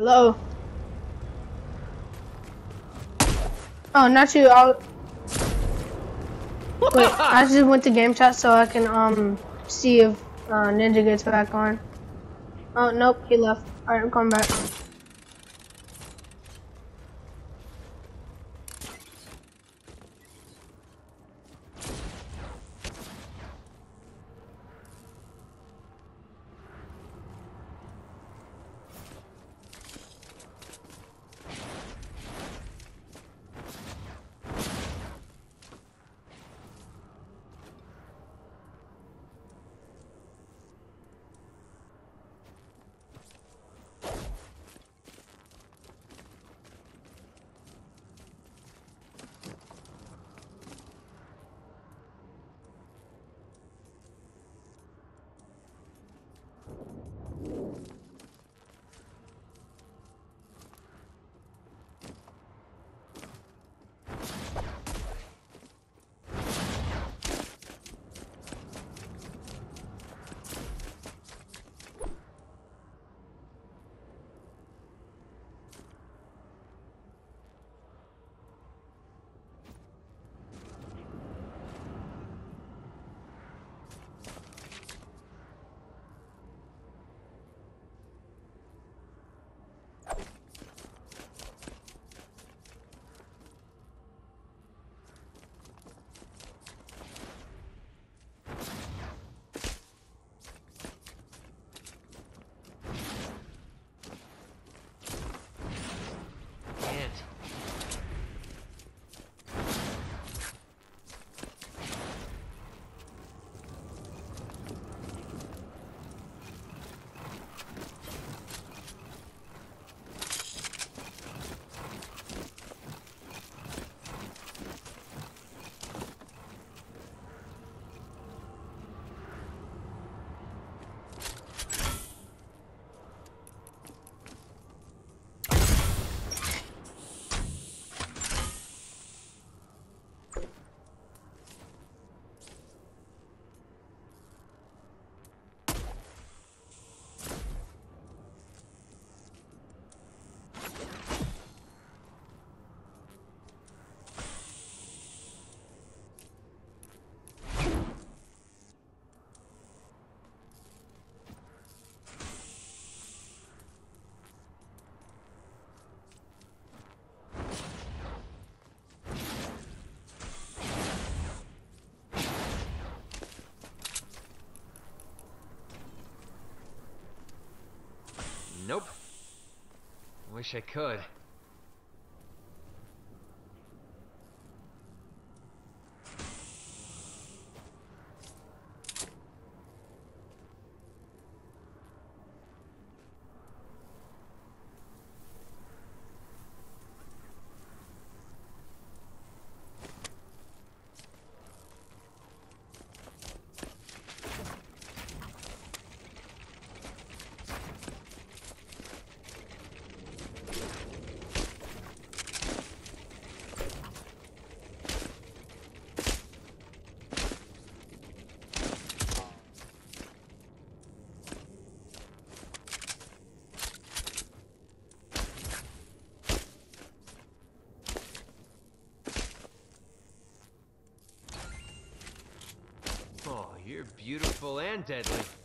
Hello. Oh, not you. I'll. Wait, I just went to game chat so I can um see if uh, Ninja gets back on. Oh nope, he left. Alright, I'm coming back. Nope. Wish I could. Oh, you're beautiful and deadly.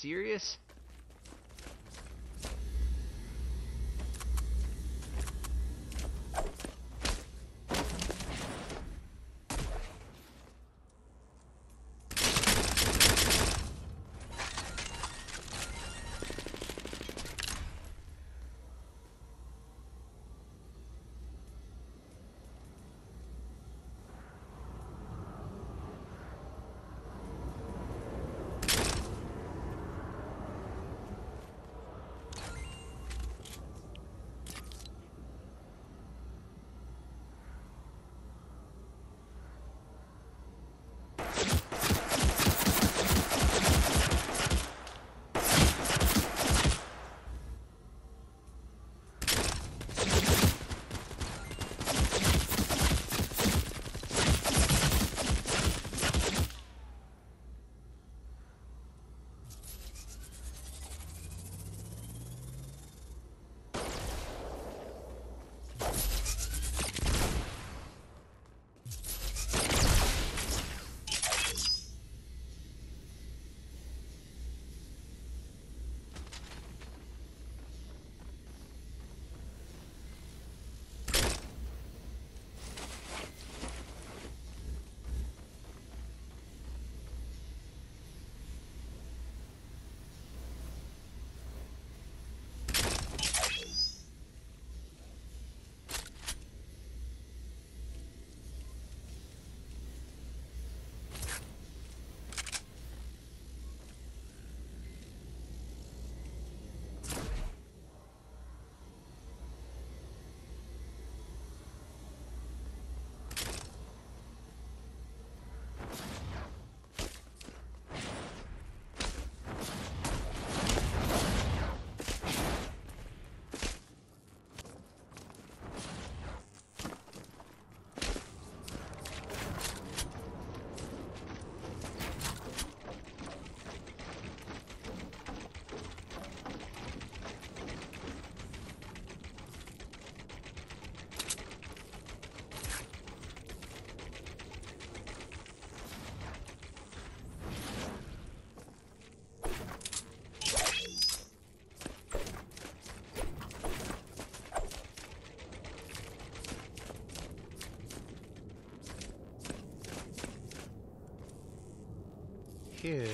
Serious? Phew.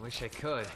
Wish I could.